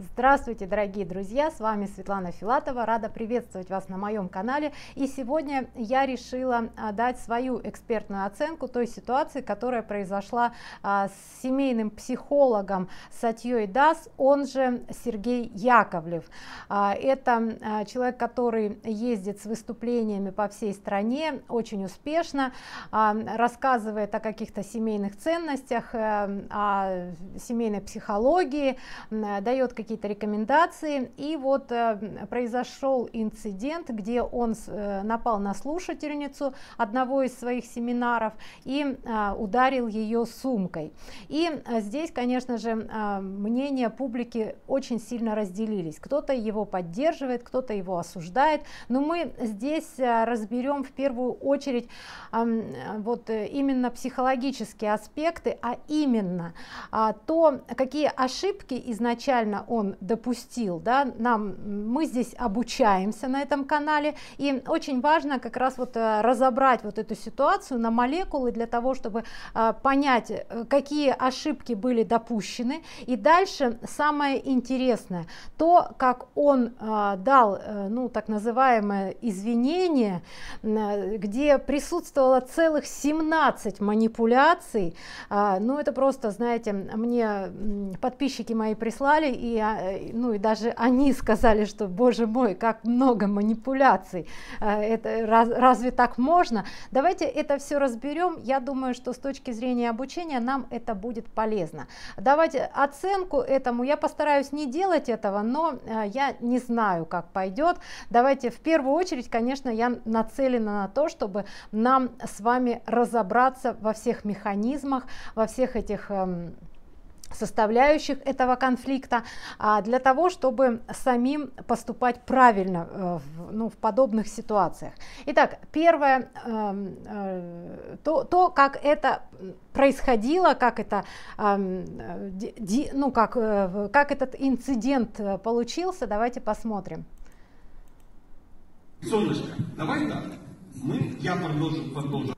Здравствуйте, дорогие друзья, с вами Светлана Филатова, рада приветствовать вас на моем канале. И сегодня я решила а, дать свою экспертную оценку той ситуации, которая произошла а, с семейным психологом Сатьей Дас, он же Сергей Яковлев. А, это человек, который ездит с выступлениями по всей стране, очень успешно, рассказывает о каких-то семейных ценностях, э, о семейной психологии, дает какие какие-то рекомендации, и вот э, произошел инцидент, где он э, напал на слушательницу одного из своих семинаров и э, ударил ее сумкой. И э, здесь, конечно же, э, мнения публики очень сильно разделились. Кто-то его поддерживает, кто-то его осуждает, но мы здесь э, разберем в первую очередь э, вот именно психологические аспекты, а именно э, то, какие ошибки изначально он он допустил, да, нам, мы здесь обучаемся на этом канале, и очень важно как раз вот э, разобрать вот эту ситуацию на молекулы для того, чтобы э, понять, э, какие ошибки были допущены, и дальше самое интересное, то, как он дал, ну, так называемое извинение, где присутствовало целых 17 манипуляций, ну, это просто, знаете, мне подписчики мои прислали, и ну и даже они сказали, что, боже мой, как много манипуляций, э, это, раз, разве так можно? Давайте это все разберем, я думаю, что с точки зрения обучения нам это будет полезно. Давайте оценку этому, я постараюсь не делать этого, но э, я не знаю, как пойдет. Давайте в первую очередь, конечно, я нацелена на то, чтобы нам с вами разобраться во всех механизмах, во всех этих эм, составляющих этого конфликта а, для того, чтобы самим поступать правильно э, ну, в подобных ситуациях. Итак, первое, э, э, то, то, как это происходило, как это, э, ди, ну, как, э, как этот инцидент получился, давайте посмотрим. Солнышко, давай так. Мы, я продолжу, продолжу.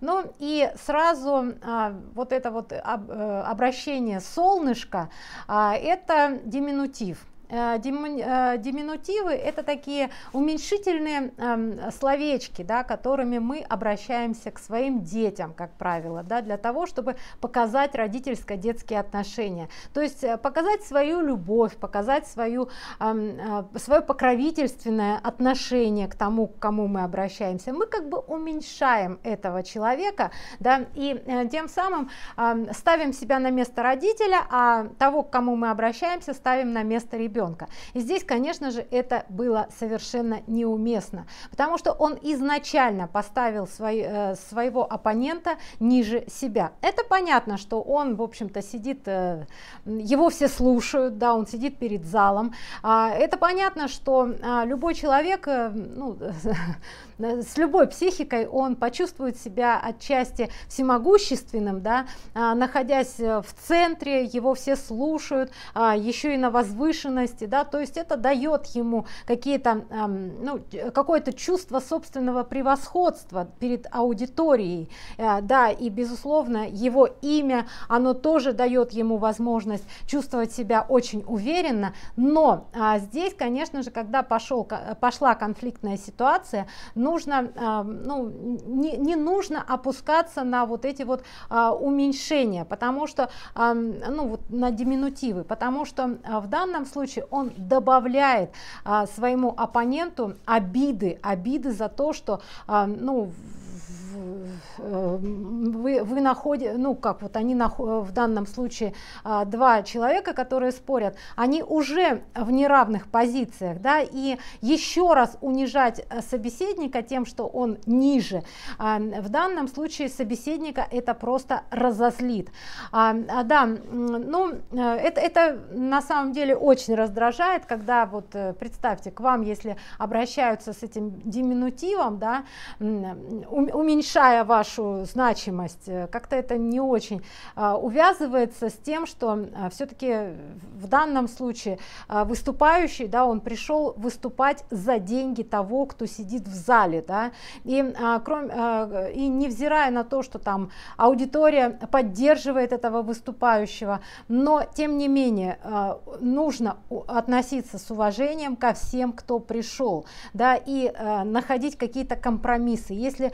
Ну и сразу а, вот это вот об, э, обращение солнышко, а, это диминутив. Э, э, диминутивы это такие уменьшительные эм, словечки, да, которыми мы обращаемся к своим детям, как правило, да, для того, чтобы показать родительско-детские отношения. То есть э, показать свою любовь, показать свою, эм, свое покровительственное отношение к тому, к кому мы обращаемся. Мы как бы уменьшаем этого человека, да, и тем самым эм, ставим себя на место родителя, а того, к кому мы обращаемся, ставим на место ребенка ребенка. И здесь, конечно же, это было совершенно неуместно, потому что он изначально поставил свой, э, своего оппонента ниже себя. Это понятно, что он, в общем-то, сидит, э, его все слушают, да, он сидит перед залом. А, это понятно, что а, любой человек, э, ну, с любой психикой он почувствует себя отчасти всемогущественным, да, а, находясь в центре, его все слушают, а, еще и на возвышенности, да, то есть это дает ему какие-то, ну, какое-то чувство собственного превосходства перед аудиторией, э, да, и безусловно его имя, оно тоже дает ему возможность чувствовать себя очень уверенно, но а, здесь, конечно же, когда пошел, пошла конфликтная ситуация, ну, нужно, а, ну, не, не нужно опускаться на вот эти вот а, уменьшения, потому что, а, ну, вот на диминутивы, потому что в данном случае он добавляет своему оппоненту обиды, обиды за то, что, ну, вы, вы находите, ну как вот они в данном случае а, два человека, которые спорят, они уже в неравных позициях, да, и еще раз унижать э, собеседника тем, что он ниже, а, в данном случае собеседника это просто разозлит. А, да, ну э, это, это на самом деле очень раздражает, когда вот э, представьте, к вам, если обращаются с этим диминутивом, да, уменьшая вашу значимость, э, как-то это не очень а, увязывается с тем, что а, все-таки в данном случае а, выступающий, да, он пришел выступать за деньги того, кто сидит в зале, да, и, кроме, и невзирая на то, что там аудитория поддерживает этого выступающего, но тем не менее нужно относиться с уважением ко всем, кто пришел, да, и находить какие-то компромиссы. Если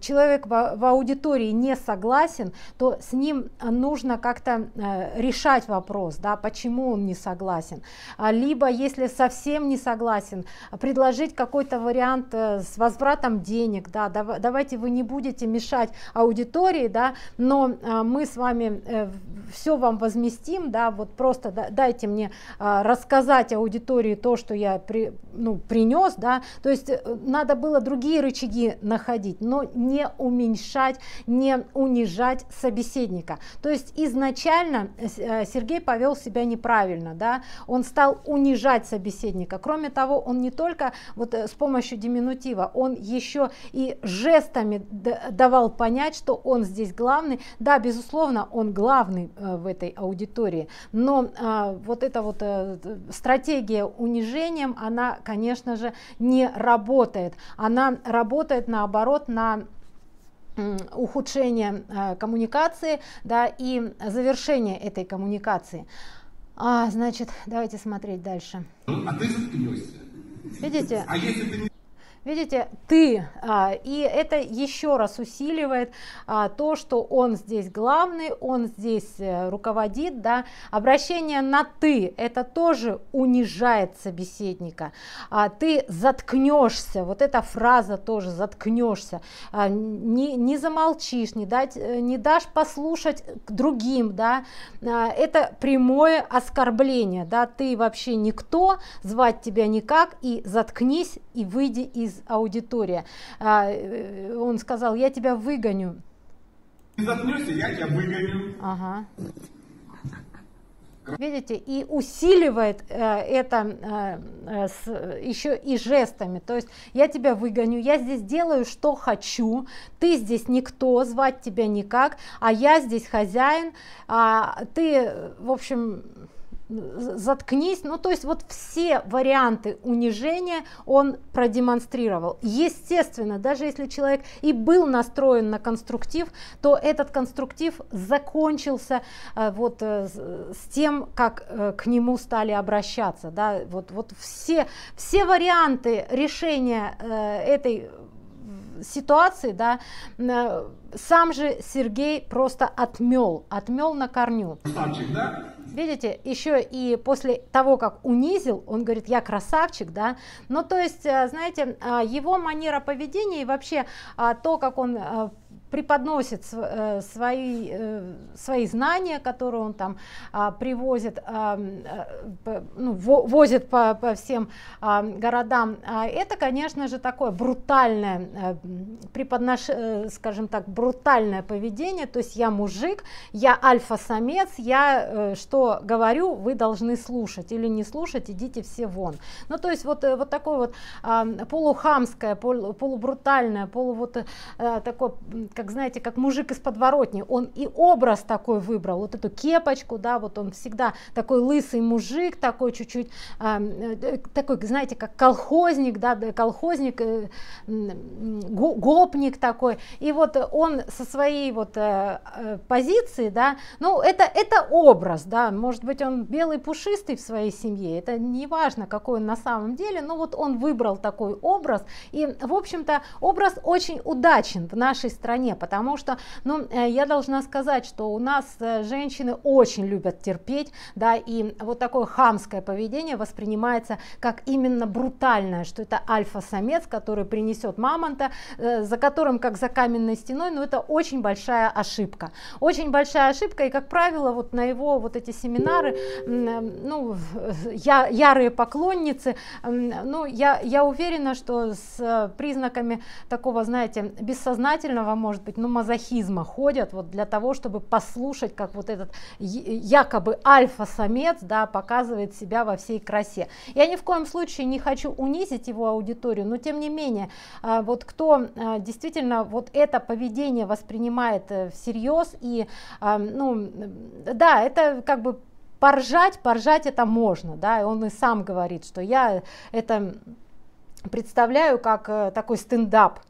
человек в, аудитории не согласен, то с ним нужно как-то э, решать вопрос, да, почему он не согласен. А, либо, если совсем не согласен, предложить какой-то вариант э, с возвратом денег, да, дав, давайте вы не будете мешать аудитории, да, но э, мы с вами э, все вам возместим, да, вот просто да, дайте мне э, рассказать аудитории то, что я при, ну, принес, да, то есть э, надо было другие рычаги находить, но не уменьшать, не унижать собеседника. То есть изначально э, Сергей повел себя неправильно, да, он стал унижать собеседника. Кроме того, он не только вот э, с помощью диминутива, он еще и жестами давал понять, что он здесь главный. Да, безусловно, он главный э, в этой аудитории, но вот эта вот стратегия унижением, она, конечно же, не работает. Она работает наоборот на ухудшение э, коммуникации да, и завершение этой коммуникации. А, значит, давайте смотреть дальше. А ты заткнешься. Видите? А если ты не Видите, ты, а, и это еще раз усиливает а, то, что он здесь главный, он здесь а, руководит, да, обращение на ты, это тоже унижает собеседника, а, ты заткнешься, вот эта фраза тоже заткнешься, не, не замолчишь, не, дать, э, не дашь послушать к другим, да, это прямое оскорбление, да, ты вообще никто, звать тебя никак, и заткнись и выйди из из аудитории. А, э, он сказал, я тебя выгоню. Ты заткнешься, я тебя выгоню. Ага. Видите, и усиливает э, это э, с, еще и жестами. То есть я тебя выгоню, я здесь делаю, что хочу, ты здесь никто, звать тебя никак, а я здесь хозяин, а ты, в общем, заткнись, ну то есть вот все варианты унижения он продемонстрировал. Естественно, даже если человек и был настроен на конструктив, то этот конструктив закончился э, вот э, с тем, как э, к нему стали обращаться. Да? Вот, вот все, все варианты решения этой ситуации, да, сам же Сергей просто отмел, отмел на корню. Да? Видите, еще и после того, как унизил, он говорит, я красавчик, да. Ну, то есть, э, знаете, а, его манера поведения и вообще а, то, как он э, преподносит э, свои, э, свои знания, которые он там а, привозит, а, э, ну, возит по, по всем а, городам, это, конечно же, такое брутальное, преподнош, скажем так, брутальное поведение, то есть я мужик, я альфа-самец, я что говорю, вы должны слушать, или не слушать, идите все вон. Ну, то есть вот, вот такое вот полухамское, полу, полубрутальное, полу вот такое, как как знаете, как мужик из подворотни, он и образ такой выбрал, вот эту кепочку, да, вот он всегда такой лысый мужик, такой чуть-чуть, э, такой, знаете, как колхозник, да, колхозник, э, гопник такой, и вот он со своей вот э, э, позиции, да, ну, это, это образ, да, может быть, он белый пушистый в своей семье, это не важно, какой он на самом деле, но вот он выбрал такой образ, и, в общем-то, образ очень удачен в нашей стране, потому что, ну, э, я должна сказать, что у нас э, женщины очень любят терпеть, да, и вот такое хамское поведение воспринимается как именно брутальное, что это альфа-самец, который принесет мамонта, э, за которым как за каменной стеной, но это очень большая ошибка, очень большая ошибка, и как правило, вот на его вот эти семинары, ну, я, ярые поклонницы, ну, я, я уверена, что с признаками такого, знаете, бессознательного, может может быть, ну, мазохизма ходят вот для того, чтобы послушать, как вот этот якобы альфа-самец, да, показывает себя во всей красе. Я ни в коем случае не хочу унизить его аудиторию, но тем не менее, а, вот кто а, действительно вот это поведение воспринимает э, всерьез и, а, ну, да, это как бы поржать, поржать это можно, да, и он и сам говорит, что я это представляю как э, такой стендап.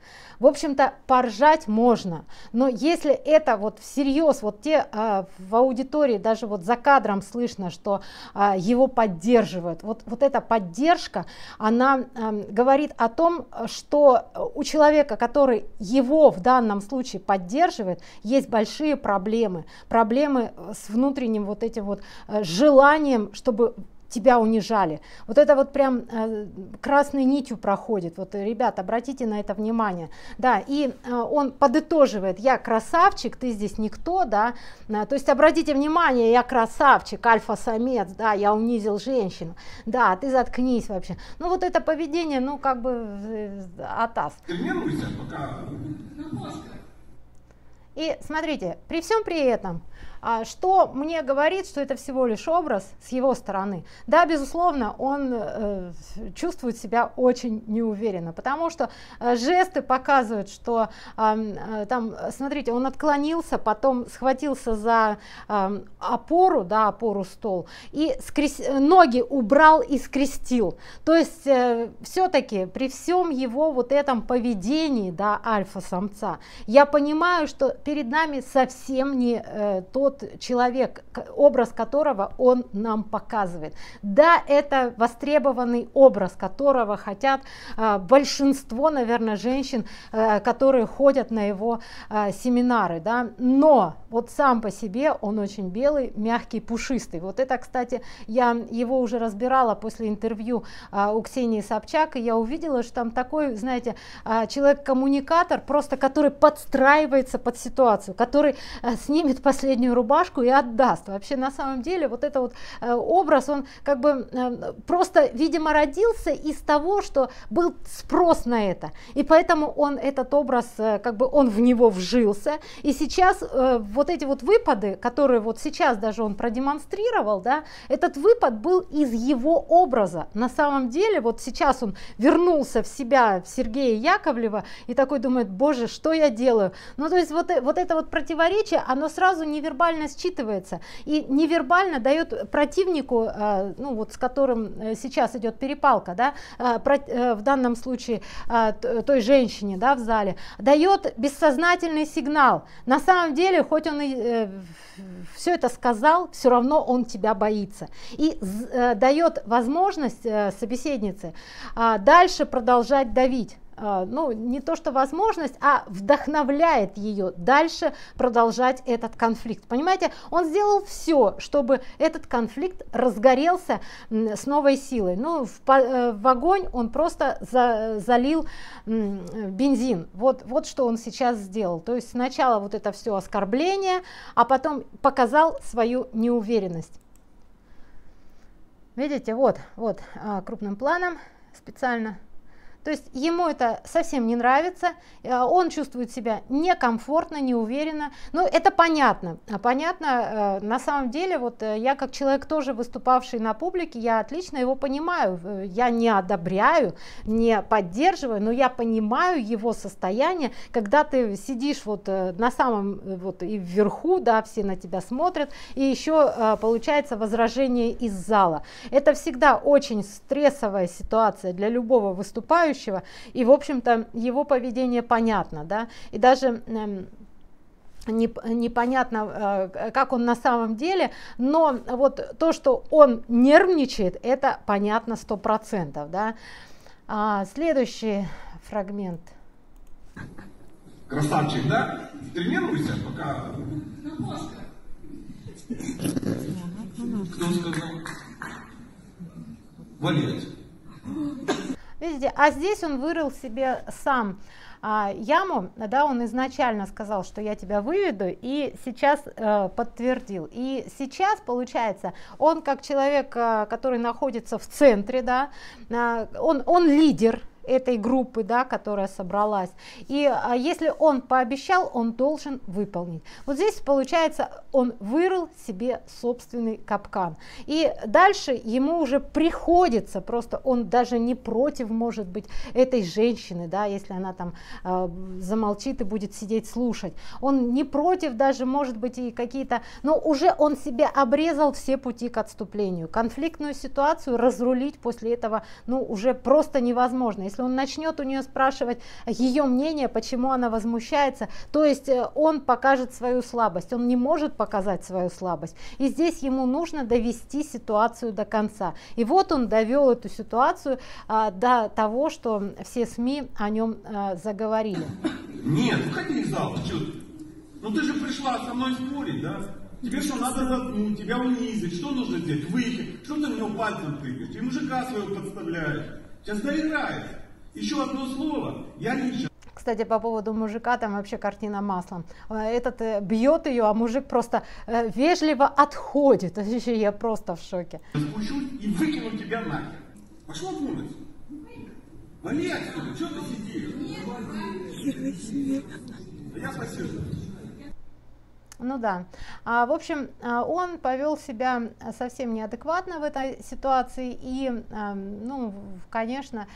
В общем-то, поржать можно, но если это вот всерьез, вот те а, в аудитории, даже вот за кадром слышно, что а, его поддерживают, вот, вот эта поддержка, она а, говорит о том, что у человека, который его в данном случае поддерживает, есть большие проблемы, проблемы с внутренним вот этим вот э, желанием, чтобы тебя унижали. Вот это вот прям э, красной нитью проходит. Вот, ребят, обратите на это внимание. Да, и э, он подытоживает, я красавчик, ты здесь никто, да. Э, то есть обратите внимание, я красавчик, альфа-самец, да, я унизил женщину. Да, ты заткнись вообще. Ну вот это поведение, ну как бы э, атас. И смотрите, при всем при этом, а что мне говорит, что это всего лишь образ с его стороны? Да, безусловно, он э, чувствует себя очень неуверенно, потому что э, жесты показывают, что э, там, смотрите, он отклонился, потом схватился за опору, да, опору стол, и скрес... ноги убрал и скрестил. То есть э, все-таки при всем его вот этом поведении, да, альфа-самца, я понимаю, что перед нами совсем не э, тот тот человек, образ которого он нам показывает. Да, это востребованный образ, которого хотят а, большинство, наверное, женщин, а, которые ходят на его а, семинары, да, но вот сам по себе он очень белый, мягкий, пушистый. Вот это, кстати, я его уже разбирала после интервью у Ксении Собчак, и я увидела, что там такой, знаете, человек-коммуникатор, просто который подстраивается под ситуацию, который снимет последнюю рубашку и отдаст. Вообще на самом деле вот это вот э, образ, он как бы э, просто, видимо, родился из того, что был спрос на это. И поэтому он этот образ, э, как бы он в него вжился. И сейчас вот эти вот выпады, которые вот сейчас даже он продемонстрировал, да, этот выпад был из его образа. На самом деле вот сейчас он вернулся в себя, в Сергея Яковлева, и такой думает, боже, что я делаю? Ну то есть вот, вот это вот противоречие, оно сразу невербально невербально считывается и невербально дает противнику, э, ну вот с которым э, сейчас идет перепалка, да, э, в данном случае той женщине, да, в зале, дает бессознательный сигнал. На самом деле, хоть он и все это сказал, все равно он тебя боится. И дает возможность собеседнице дальше продолжать давить. А, ну, не то что возможность, а вдохновляет ее дальше продолжать этот конфликт. Понимаете, он сделал все, чтобы этот конфликт разгорелся с новой силой. Ну, в, э, в огонь он просто за, залил бензин. Вот, вот что он сейчас сделал. То есть сначала вот это все оскорбление, а потом показал свою неуверенность. Видите, вот, вот а, крупным планом специально то есть ему это совсем не нравится, э, он чувствует себя некомфортно, неуверенно. Ну, это понятно. А понятно, э, на самом деле, вот э, я как человек тоже выступавший на публике, я отлично его понимаю. Я не одобряю, не поддерживаю, но я понимаю его состояние, когда ты сидишь вот на самом, вот и вверху, да, все на тебя смотрят, и еще получается возражение из зала. Это всегда очень стрессовая ситуация для любого выступающего, окружающего, и, в общем-то, его поведение понятно, да, и даже эм, непонятно, э, как он на самом деле, но вот то, что он нервничает, это понятно сто процентов, да. А, следующий фрагмент. Красавчик, да? Тренируйся, пока... Кто сказал? Валерий. Видите, а здесь он вырыл себе сам а, яму, да, он изначально сказал, что я тебя выведу, и сейчас э, подтвердил. И сейчас, получается, он как человек, э, который находится в центре, да, э, он, он лидер, этой группы, да, которая собралась. И а, если он пообещал, он должен выполнить. Вот здесь получается, он вырыл себе собственный капкан. И дальше ему уже приходится, просто он даже не против, может быть, этой женщины, да, если она там э, замолчит и будет сидеть слушать. Он не против даже, может быть, и какие-то, но уже он себе обрезал все пути к отступлению. Конфликтную ситуацию разрулить после этого, ну, уже просто невозможно. Если он начнет у нее спрашивать ее мнение, почему она возмущается, то есть э, он покажет свою слабость, он не может показать свою слабость. И здесь ему нужно довести ситуацию до конца. И вот он довел эту ситуацию а, до того, что все СМИ о нем а, заговорили. Нет, выходи из зала? Ну ты же пришла со мной спорить, да? Тебе что, надо заткнуть, тебя унизить, что нужно сделать? Выйти, что ты на него пальцем тыкаешь? Ты мужика своего подставляешь. Сейчас доиграется. Еще одно слово, я лично. Кстати, по поводу мужика, там вообще картина маслом. Э, этот э, бьет ее, а мужик просто э, вежливо отходит. Я просто в шоке. Спущусь и выкину тебя нахер. Пошла вон Вали отсюда, что ты сидишь? Я спасибо. Ну да. А, в общем, а, он повел себя совсем неадекватно в этой ситуации и, а, ну, конечно,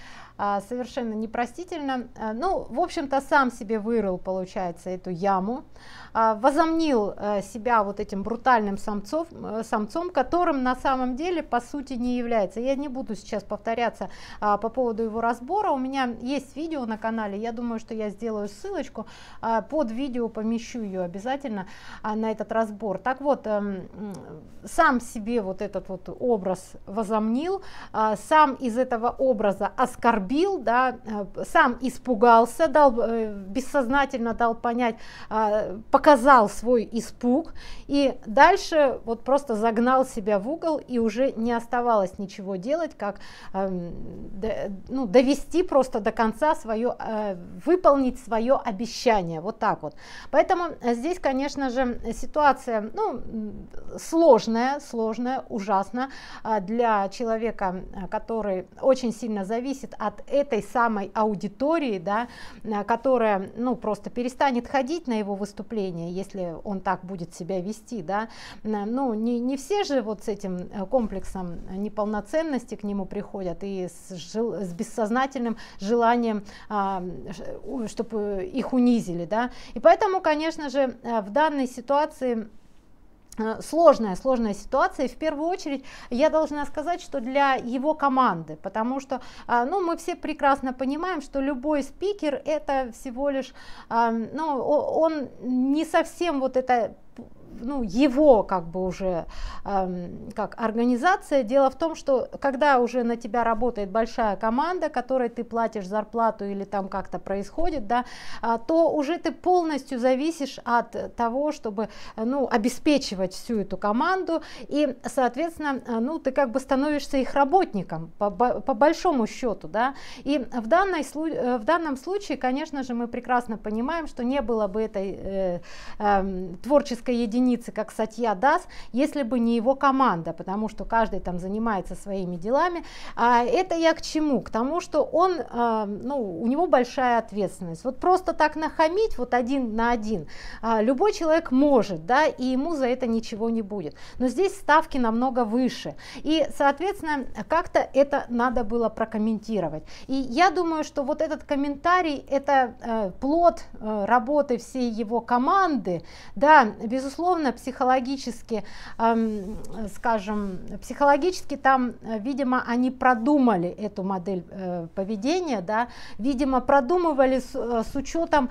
а, совершенно непростительно. А, ну, в общем-то, сам себе вырыл, получается, эту яму, а, возомнил себя вот этим брутальным самцов, самцом, которым на самом деле, по сути, не является. Я не буду сейчас повторяться по поводу его разбора. У меня есть видео на канале, я думаю, что я сделаю ссылочку, под видео помещу ее обязательно на этот разбор. Так вот, эм, сам себе вот этот вот образ возомнил, сам из этого образа оскорбил оскорбил, да, э, сам испугался, дал, э, бессознательно дал понять, а, показал свой испуг, и дальше вот просто загнал себя в угол, и уже не оставалось ничего делать, как эм, ну, довести просто до конца свое, э, выполнить свое обещание, вот так вот. Поэтому здесь, конечно же, ситуация ну, сложная, сложная, ужасна для человека, который очень сильно зависит от этой самой аудитории, да, э, которая ну, просто перестанет ходить на его выступления, если он так будет себя вести. Да. Ну, не, не все же вот с этим э, комплексом неполноценности к нему приходят и с, жел, с бессознательным желанием, а, чтобы их унизили. Да. И поэтому, конечно же, э, в данной ситуации Э, сложная, сложная ситуация. В первую очередь я должна сказать, что для его команды, потому что а, ну, мы все прекрасно понимаем, что любой спикер это всего лишь, а, ну, он не совсем вот это ну, его как бы уже э, как организация. Дело в том, что когда уже на тебя работает большая команда, которой ты платишь зарплату или там как-то происходит, да, э, то уже ты полностью зависишь от того, чтобы ну, обеспечивать всю эту команду и, соответственно, ну, ты как бы становишься их работником по, по большому счету, да, и в, данной, в данном случае, конечно же, мы прекрасно понимаем, что не было бы этой э, э, творческой единицы единицы, как Сатья Дас, если бы не его команда, потому что каждый там занимается своими делами. А это я к чему? К тому, что он, а, ну, у него большая ответственность. Вот просто так нахамить вот один на один а, любой человек может, да, и ему за это ничего не будет. Но здесь ставки намного выше. И, соответственно, как-то это надо было прокомментировать. И я думаю, что вот этот комментарий, это э, плод э, работы всей его команды, да, безусловно, безусловно, психологически, скажем, психологически там, э, видимо, они продумали эту модель э, поведения, да, видимо, продумывали с, э, с учетом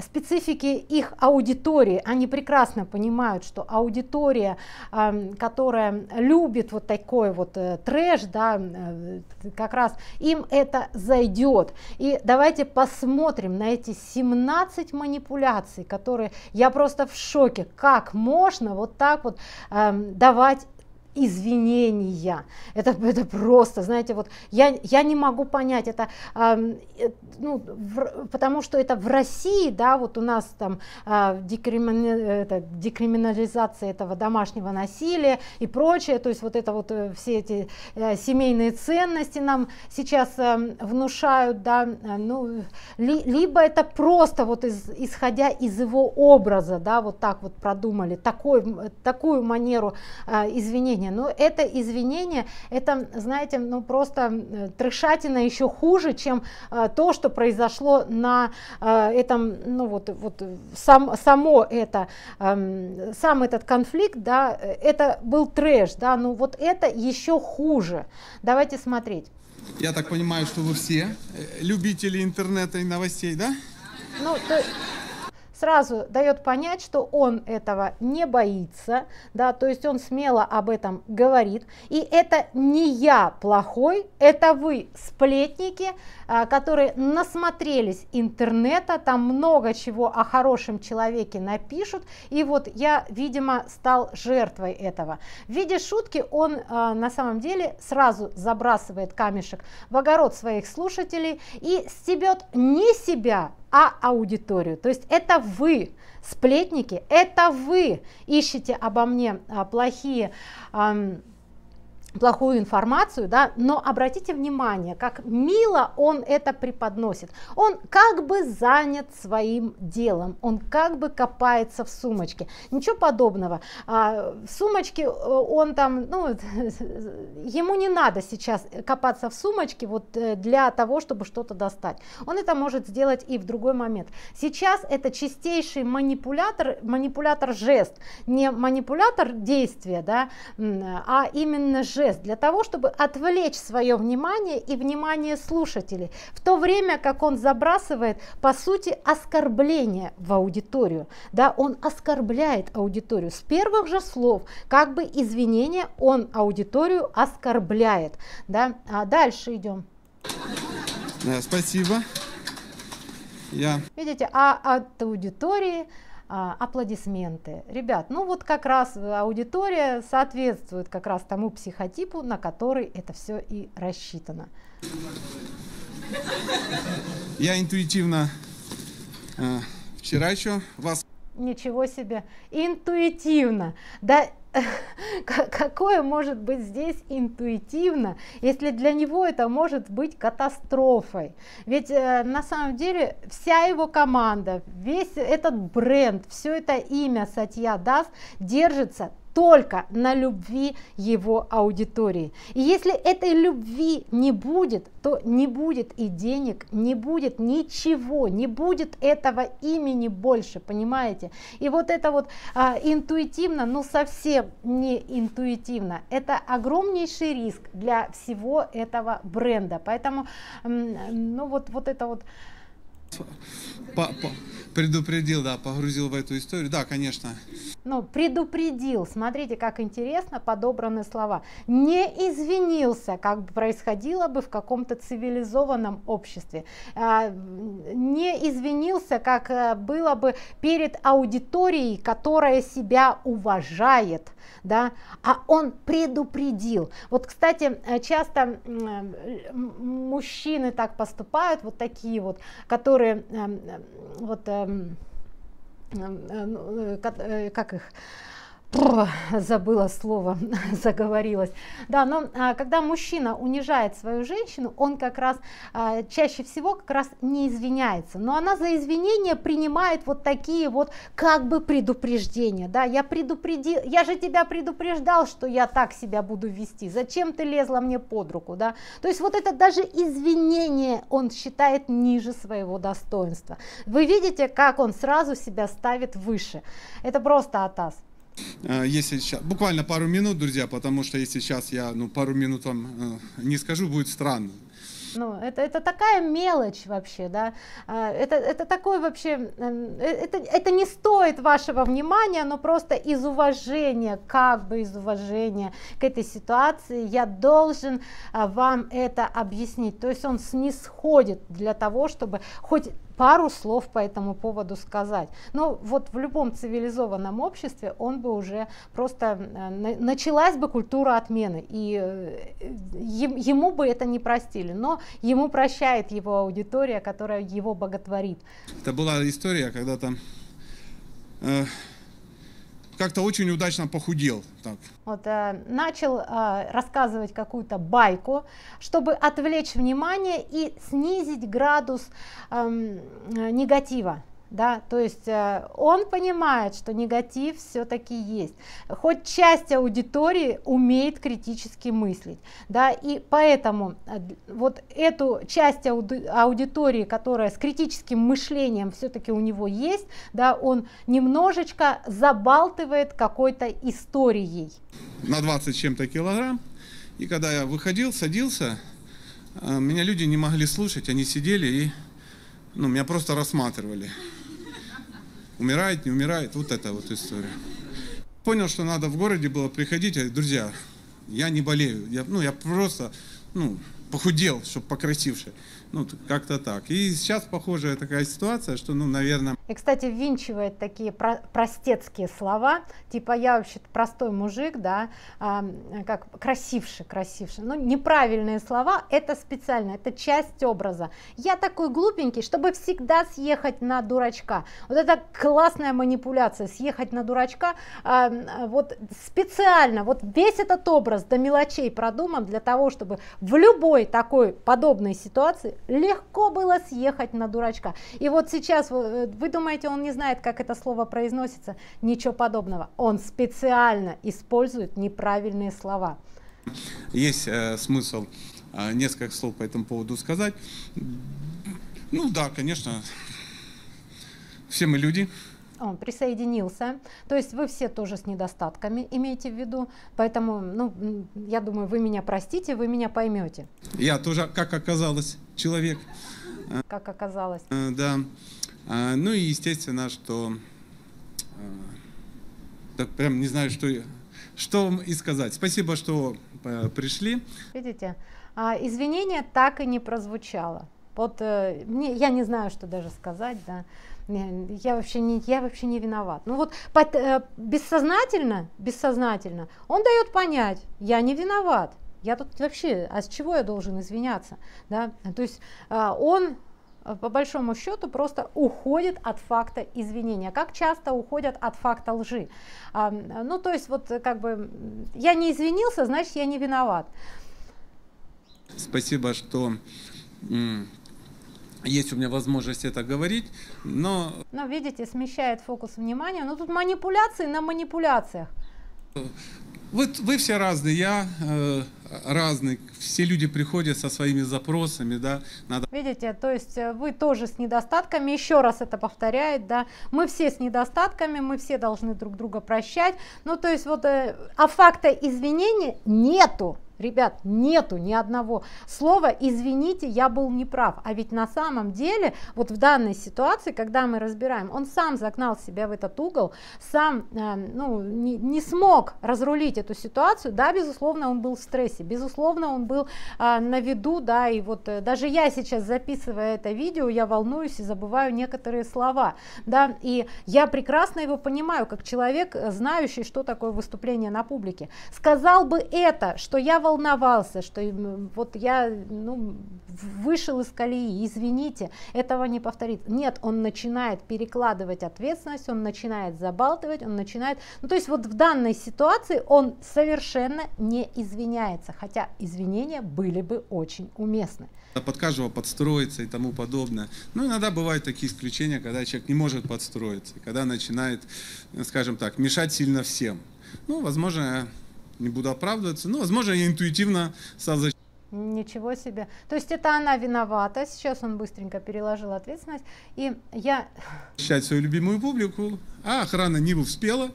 специфики их аудитории. Они прекрасно понимают, что аудитория, которая любит вот такой вот трэш, да, как раз им это зайдет. И давайте посмотрим на эти 17 манипуляций, которые я просто в шоке, как можно вот так вот э, давать извинения. Это, это просто, знаете, вот я, я не могу понять, это, э, ну, в, потому что это в России, да, вот у нас там э, декримини, это, декриминализация этого домашнего насилия и прочее, то есть вот это вот э, все эти э, семейные ценности нам сейчас э, внушают, да, э, ну, ли, либо это просто вот из, исходя из его образа, да, вот так вот продумали, такой, такую манеру э, извинения, но это извинение, это, знаете, ну просто э, трешатина еще хуже, чем э, то, что произошло на э, этом, ну вот, вот сам, само это, э, сам этот конфликт, да, это был трэш, да, ну вот это еще хуже. Давайте смотреть. Я так понимаю, что вы все любители интернета и новостей, да? Ну, то, сразу дает понять, что он этого не боится, да, то есть он смело об этом говорит. И это не я плохой, это вы сплетники, а, которые насмотрелись интернета, там много чего о хорошем человеке напишут, и вот я, видимо, стал жертвой этого. В виде шутки он а, на самом деле сразу забрасывает камешек в огород своих слушателей и стебет не себя, а аудиторию. То есть это вы, сплетники, это вы ищете обо мне а, плохие плохую информацию, да, но обратите внимание, как мило он это преподносит. Он как бы занят своим делом, он как бы копается в сумочке. Ничего подобного. А, в сумочке э, он там, ну, ему не надо сейчас копаться в сумочке вот э, для того, чтобы что-то достать. Он это может сделать и в другой момент. Сейчас это чистейший манипулятор, манипулятор жест, не манипулятор действия, да, а именно жест жест для того, чтобы отвлечь свое внимание и внимание слушателей, в то время как он забрасывает, по сути, оскорбление в аудиторию. Да, он оскорбляет аудиторию с первых же слов, как бы извинения он аудиторию оскорбляет. Да. А дальше идем. Да, спасибо. Я... Видите, а от аудитории аплодисменты. Ребят, ну вот как раз аудитория соответствует как раз тому психотипу, на который это все и рассчитано. Я интуитивно э, вчера еще вас... Ничего себе, интуитивно. Да какое может быть здесь интуитивно, если для него это может быть катастрофой? Ведь э, на самом деле вся его команда, весь этот бренд, все это имя Сатья Дас держится только на любви его аудитории. И если этой любви не будет, то не будет и денег, не будет ничего, не будет этого имени больше, понимаете? И вот это вот а, интуитивно, ну совсем не интуитивно, это огромнейший риск для всего этого бренда. Поэтому, ну вот, вот это вот по, предупредил, да, погрузил в эту историю. Да, конечно. Ну, предупредил. Смотрите, как интересно подобраны слова. Не извинился, как происходило бы в каком-то цивилизованном обществе. А, не извинился, как э, было бы перед аудиторией, которая себя уважает. Да? А он предупредил. Вот, кстати, э, часто мужчины так поступают, вот такие вот, которые эм, вот эм, эм, ну, э, как их забыла слово, заговорилась. Да, но а, когда мужчина унижает свою женщину, он как раз а, чаще всего как раз не извиняется, но она за извинения принимает вот такие вот как бы предупреждения, да, я предупредил, я же тебя предупреждал, что я так себя буду вести, зачем ты лезла мне под руку, да, то есть вот это даже извинение он считает ниже своего достоинства. Вы видите, как он сразу себя ставит выше, это просто атас. Э, если сейчас, буквально пару минут, друзья, потому что если сейчас я ну, пару минут вам э, не скажу, будет странно. Ну, это, это такая мелочь вообще, да, а, это, это такой вообще, эм, э, это, это не стоит вашего внимания, но просто из уважения, как бы из уважения к этой ситуации я должен а, вам это объяснить. То есть он снисходит для того, чтобы хоть пару слов по этому поводу сказать. Ну вот в любом цивилизованном обществе он бы уже просто э, началась бы культура отмены, и э, ему бы это не простили, но ему прощает его аудитория, которая его боготворит. Это была история, когда там э, как-то очень удачно похудел. Так. Вот, э, начал э, рассказывать какую-то байку, чтобы отвлечь внимание и снизить градус э, негатива да, то есть э, он понимает, что негатив все-таки есть, хоть часть аудитории умеет критически мыслить, да, и поэтому э, вот эту часть ауди аудитории, которая с критическим мышлением все-таки у него есть, да, он немножечко забалтывает какой-то историей. На 20 чем-то килограмм, и когда я выходил, садился, э, меня люди не могли слушать, они сидели и ну, меня просто рассматривали. Умирает, не умирает, вот эта вот история. Понял, что надо в городе было приходить, я друзья, я не болею, я, ну, я просто, ну, похудел, чтобы покрасивше. Ну, как-то так. И сейчас похожая такая ситуация, что, ну, наверное... И, кстати, ввинчивает такие про простецкие слова, типа я вообще простой мужик, да, а, как красивше, красивше. Ну, неправильные слова, это специально, это часть образа. Я такой глупенький, чтобы всегда съехать на дурачка. Вот это классная манипуляция, съехать на дурачка. А, вот специально, вот весь этот образ до мелочей продуман для того, чтобы в любой такой подобной ситуации легко было съехать на дурачка. И вот сейчас вы, вы думаете, он не знает, как это слово произносится? Ничего подобного. Он специально использует неправильные слова. Есть э, смысл э, несколько слов по этому поводу сказать. Ну да, конечно, все мы люди, он присоединился. То есть вы все тоже с недостатками, имейте в виду. Поэтому, ну, я думаю, вы меня простите, вы меня поймете. Я тоже, как оказалось, человек. Как оказалось. Э, да. А, ну и естественно, что так э, прям не знаю, что, что вам и сказать. Спасибо, что э, пришли. Видите, а, извинения так и не прозвучало. Вот мне, я не знаю, что даже сказать, да я вообще не, я вообще не виноват. Ну вот под, э, бессознательно, бессознательно он дает понять, я не виноват. Я тут вообще, а с чего я должен извиняться? Да? То есть э, он э, по большому счету просто уходит от факта извинения. Как часто уходят от факта лжи? А, ну, то есть вот как бы я не извинился, значит я не виноват. Спасибо, что есть у меня возможность это говорить, но... Но видите, смещает фокус внимания. Но тут манипуляции на манипуляциях. Вы, вы все разные, я э, разный, все люди приходят со своими запросами, да. Надо... Видите, то есть э, вы тоже с недостатками, еще раз это повторяет, да. Мы все с недостатками, мы все должны друг друга прощать. Ну, то есть вот, э, а факта извинения нету. Ребят, нету ни одного слова «извините, я был неправ». А ведь на самом деле, вот в данной ситуации, когда мы разбираем, он сам загнал себя в этот угол, сам э, ну, не, не смог разрулить эту ситуацию, да, безусловно, он был в стрессе, безусловно, он был э, на виду, да, и вот э, даже я сейчас, записывая это видео, я волнуюсь и забываю некоторые слова, да, и я прекрасно его понимаю, как человек, э, знающий, что такое выступление на публике. Сказал бы это, что я волнуюсь, волновался, что вот я ну, вышел из колеи, извините, этого не повторится. Нет, он начинает перекладывать ответственность, он начинает забалтывать, он начинает... Ну, то есть вот в данной ситуации он совершенно не извиняется, хотя извинения были бы очень уместны под каждого подстроиться и тому подобное. Ну, иногда бывают такие исключения, когда человек не может подстроиться, когда начинает, скажем так, мешать сильно всем. Ну, возможно, не буду оправдываться. Ну, возможно, я интуитивно защищать. Ничего себе. То есть это она виновата. Сейчас он быстренько переложил ответственность. И я... Защищать свою любимую публику. А охрана не успела.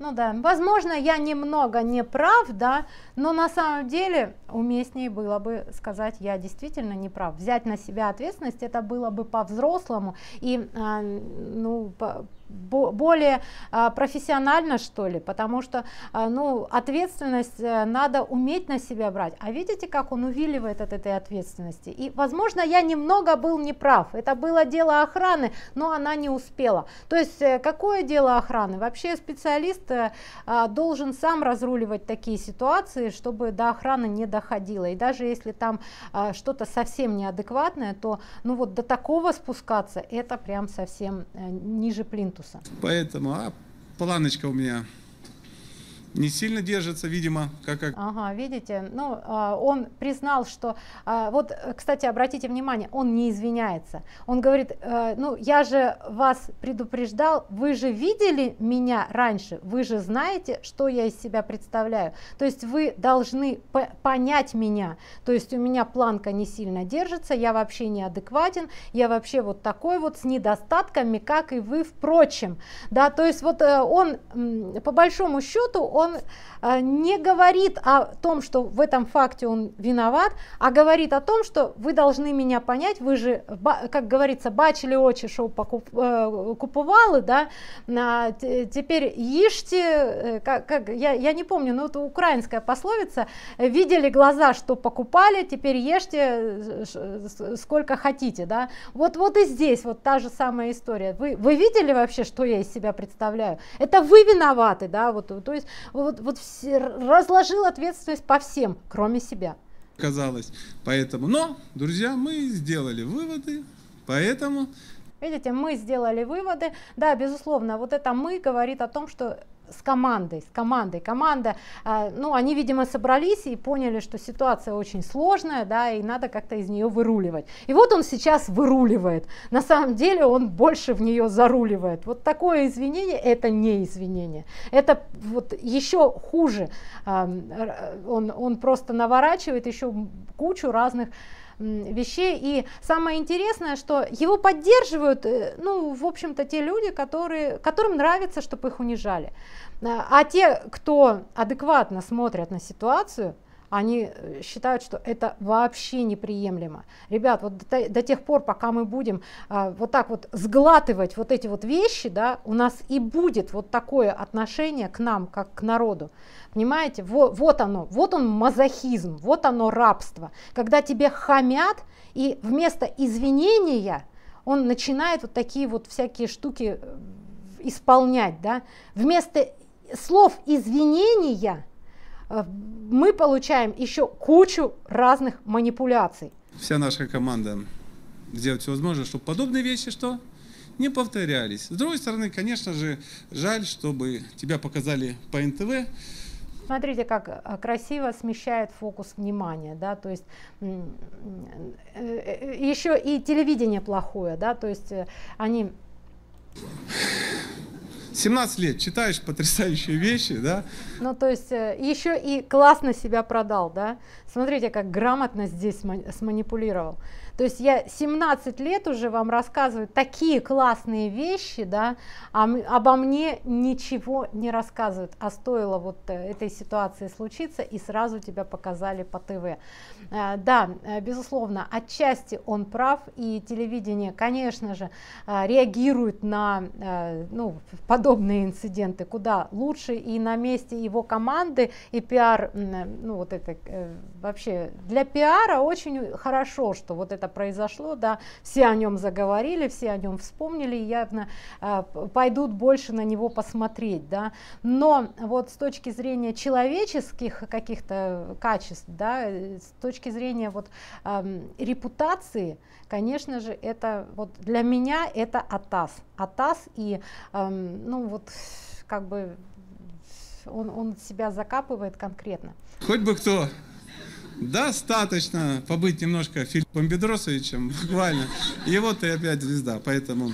Ну да, возможно, я немного не прав, да, но на самом деле уместнее было бы сказать, я действительно не прав. Взять на себя ответственность, это было бы по-взрослому и, а, ну, по, более а, профессионально что ли потому что а, ну ответственность а, надо уметь на себя брать а видите как он увиливает от этой ответственности и возможно я немного был неправ это было дело охраны но она не успела то есть э, какое дело охраны вообще специалист а, должен сам разруливать такие ситуации чтобы до охраны не доходило и даже если там а, что-то совсем неадекватное то ну вот до такого спускаться это прям совсем а, ниже плинтуса. Поэтому, а планочка у меня не сильно держится, видимо, как... как... Ага, видите, ну, а, он признал, что... А, вот, кстати, обратите внимание, он не извиняется. Он говорит, а, ну, я же вас предупреждал, вы же видели меня раньше, вы же знаете, что я из себя представляю. То есть вы должны понять меня. То есть у меня планка не сильно держится, я вообще неадекватен, я вообще вот такой вот с недостатками, как и вы, впрочем. Да, то есть вот э, он, по большому счету, он он э, не говорит о том, что в этом факте он виноват, а говорит о том, что вы должны меня понять, вы же, как говорится, бачили очи, что покуп, э, да, теперь ешьте, э, как, как, я, я не помню, но это украинская пословица, видели глаза, что покупали, теперь ешьте сколько хотите, да, вот, вот и здесь вот та же самая история, вы, вы видели вообще, что я из себя представляю, это вы виноваты, да, вот, то есть вот, вот все, разложил ответственность по всем, кроме себя. Казалось. Поэтому, но, друзья, мы сделали выводы, поэтому... Видите, мы сделали выводы. Да, безусловно, вот это мы говорит о том, что с командой, с командой. Команда, э, ну, они, видимо, собрались и поняли, что ситуация очень сложная, да, и надо как-то из нее выруливать. И вот он сейчас выруливает. На самом деле он больше в нее заруливает. Вот такое извинение, это не извинение. Это вот еще хуже. Э, он, он просто наворачивает еще кучу разных вещей. И самое интересное, что его поддерживают, э, ну, в общем-то, те люди, которые, которым нравится, чтобы их унижали. А, а те, кто адекватно смотрят на ситуацию, они э, считают, что это вообще неприемлемо. Ребят, вот до, до тех пор, пока мы будем а, вот так вот сглатывать вот эти вот вещи, да, у нас и будет вот такое отношение к нам, как к народу. Понимаете, вот, вот оно, вот он мазохизм, вот оно рабство. Когда тебе хамят, и вместо извинения он начинает вот такие вот всякие штуки э, исполнять, да, вместо слов извинения мы получаем еще кучу разных манипуляций. Вся наша команда сделать все возможное, чтобы подобные вещи что не повторялись. С другой стороны, конечно же, жаль, чтобы тебя показали по НТВ, Смотрите, как э, красиво смещает фокус внимания, да, то есть э, э, еще и телевидение плохое, да, то есть они... 17 лет читаешь потрясающие вещи, да? Ну, то есть еще и классно себя продал, да? Смотрите, как грамотно здесь сманипулировал. То есть я 17 лет уже вам рассказываю такие классные вещи, да, а обо мне ничего не рассказывают, а стоило вот э, этой ситуации случиться и сразу тебя показали по ТВ. Э, да, э, безусловно, отчасти он прав, и телевидение, конечно же, реагирует на ну, подобные инциденты куда лучше, и на месте его команды и пиар, ну вот это вообще для пиара очень хорошо, что вот это это произошло, да, все о нем заговорили, все о нем вспомнили, явно э, пойдут больше на него посмотреть, да, но вот с точки зрения человеческих каких-то качеств, да, с точки зрения вот э, репутации, конечно же, это вот для меня это АТАС, АТАС и, э, ну вот, как бы он, он себя закапывает конкретно. Хоть бы кто Достаточно побыть немножко Филиппом Бедросовичем, буквально. И вот ты опять звезда. Поэтому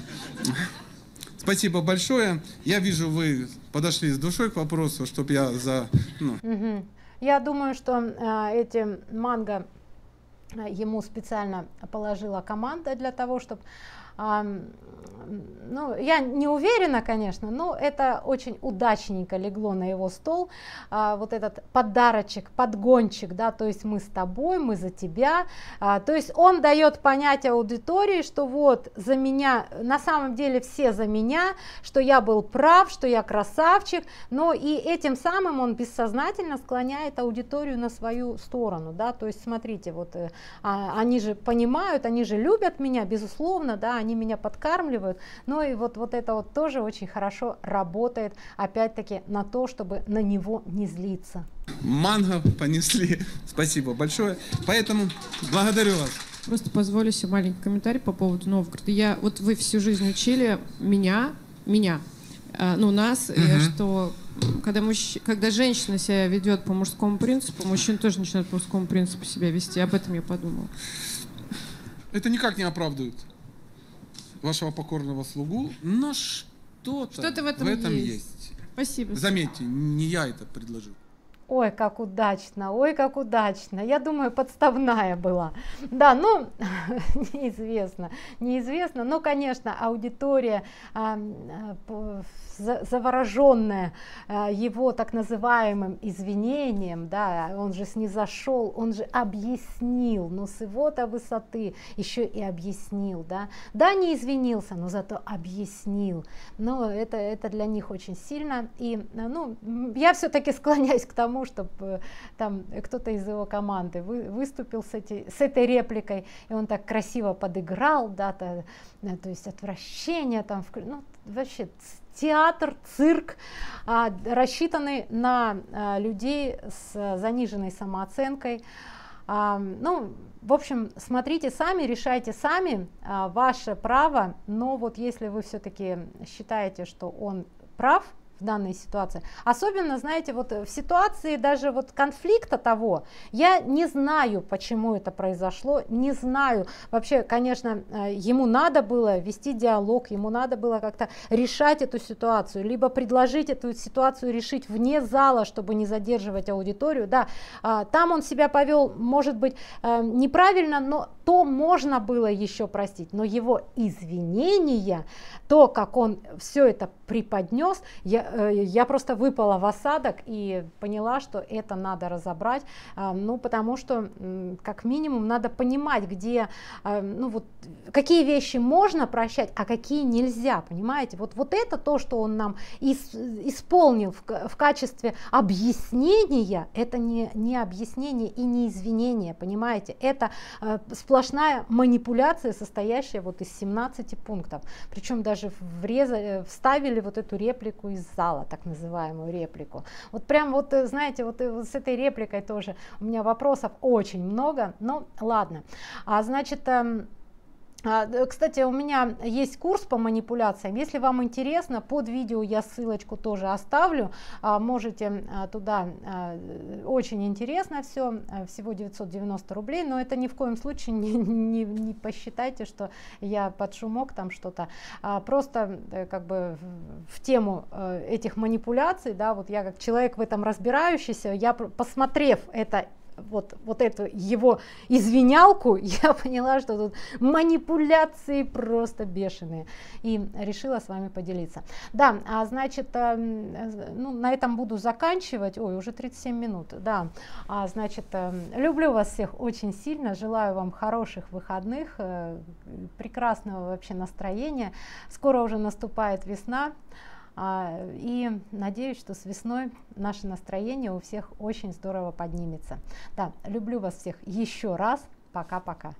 спасибо большое. Я вижу, вы подошли с душой к вопросу, чтобы я за... Ну. Угу. Я думаю, что э, эти манго ему специально положила команда для того, чтобы ну, я не уверена, конечно, но это очень удачненько легло на его стол, а, вот этот подарочек, подгончик, да, то есть мы с тобой, мы за тебя, а, то есть он дает понять аудитории, что вот за меня, на самом деле все за меня, что я был прав, что я красавчик, но и этим самым он бессознательно склоняет аудиторию на свою сторону, да, то есть смотрите, вот э, а, они же понимают, они же любят меня, безусловно, да, они меня подкармливают, ну и вот, вот это вот тоже очень хорошо работает, опять-таки, на то, чтобы на него не злиться. Манго понесли. Спасибо большое. Поэтому благодарю вас. Просто позволю себе маленький комментарий по поводу Новгорода. Я, вот вы всю жизнь учили меня, меня, э, ну, нас, угу. что когда, мужч... когда женщина себя ведет по мужскому принципу, мужчина тоже начинает по мужскому принципу себя вести. Об этом я подумал. Это никак не оправдывает вашего покорного слугу, но что-то, что-то в этом, в этом есть. есть. Спасибо. Заметьте, не я это предложил. Ой, как удачно, ой, как удачно. Я думаю, подставная была. Да, ну, неизвестно, неизвестно. Но, конечно, аудитория а, а, завороженная а, его так называемым извинением, да, он же снизошел, он же объяснил, но с его-то высоты еще и объяснил, да. Да, не извинился, но зато объяснил. Но это, это для них очень сильно. И, ну, я все-таки склоняюсь к тому, чтобы э, там кто-то из его команды вы, выступил с, эти, с этой репликой, и он так красиво подыграл, да, то, э, то есть отвращение там, ну, вообще театр, цирк, а, рассчитанный на а, людей с заниженной самооценкой. А, ну, в общем, смотрите сами, решайте сами, а, ваше право, но вот если вы все-таки считаете, что он прав, в данной ситуации. Особенно, знаете, вот в ситуации даже вот конфликта того, я не знаю, почему это произошло, не знаю. Вообще, конечно, э, ему надо было вести диалог, ему надо было как-то решать эту ситуацию, либо предложить эту ситуацию решить вне зала, чтобы не задерживать аудиторию. Да, а, там он себя повел, может быть, э, неправильно, но то можно было еще простить. Но его извинения, то, как он все это преподнес, я, Э, я просто выпала в осадок и поняла, что это надо разобрать, а, ну, потому что, как минимум, надо понимать, где, а, ну, вот, какие вещи можно прощать, а какие нельзя, понимаете? Вот, вот это то, что он нам ис, исполнил в, в качестве объяснения, это не, не объяснение и не извинение, понимаете? Это э, сплошная манипуляция, состоящая вот из 17 пунктов. Причем даже вреза, э, вставили вот эту реплику из зала, так называемую реплику. Вот прям вот, э, знаете, вот, э, вот с этой репликой тоже у меня вопросов очень много, но ладно. А, значит, эм, кстати, у меня есть курс по манипуляциям. Если вам интересно, под видео я ссылочку тоже оставлю. А, можете а, туда, очень интересно все, всего 990 рублей, но это ни в коем случае не, не, не посчитайте, что я под шумок там что-то. Просто э, как бы в тему э, этих манипуляций, да, вот я как человек в этом разбирающийся, я посмотрев это вот, вот эту его извинялку, я поняла, что тут манипуляции просто бешеные. И решила с вами поделиться. Да, а значит, э, ну, на этом буду заканчивать. Ой, уже 37 минут. Да, а, значит, э, люблю вас всех очень сильно. Желаю вам хороших выходных, э, прекрасного вообще настроения. Скоро уже наступает весна. А, и надеюсь, что с весной наше настроение у всех очень здорово поднимется. Да, люблю вас всех еще раз. Пока-пока.